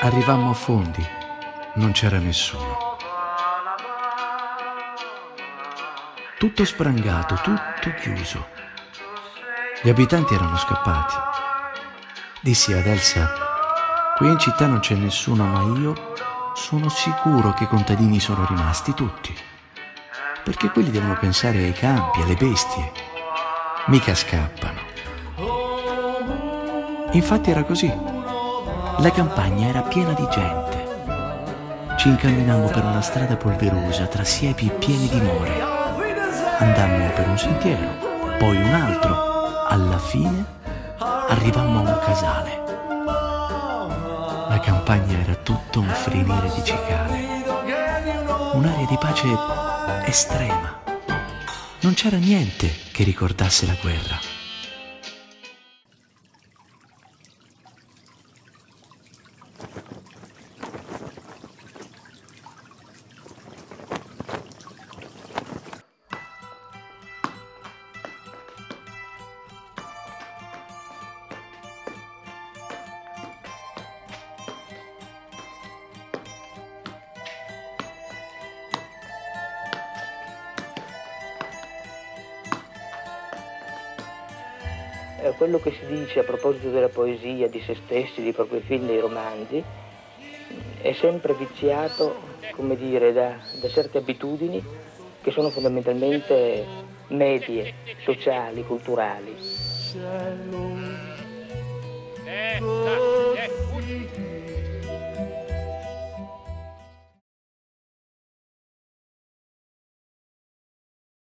Arrivammo a Fondi, non c'era nessuno. Tutto sprangato, tutto chiuso. Gli abitanti erano scappati. Dissi ad Elsa, qui in città non c'è nessuno, ma io sono sicuro che i contadini sono rimasti tutti. Perché quelli devono pensare ai campi, alle bestie. Mica scappano. Infatti era così. La campagna era piena di gente. Ci incamminammo per una strada polverosa tra siepi pieni di more. Andammo per un sentiero, poi un altro. Alla fine arrivammo a un casale. La campagna era tutto un frinire di cicale. Un'aria di pace estrema. Non c'era niente che ricordasse la guerra. Eh, quello che si dice a proposito della poesia, di se stessi, dei propri film, dei romanzi, è sempre viziato, come dire, da, da certe abitudini che sono fondamentalmente medie, sociali, culturali. Eh, eh,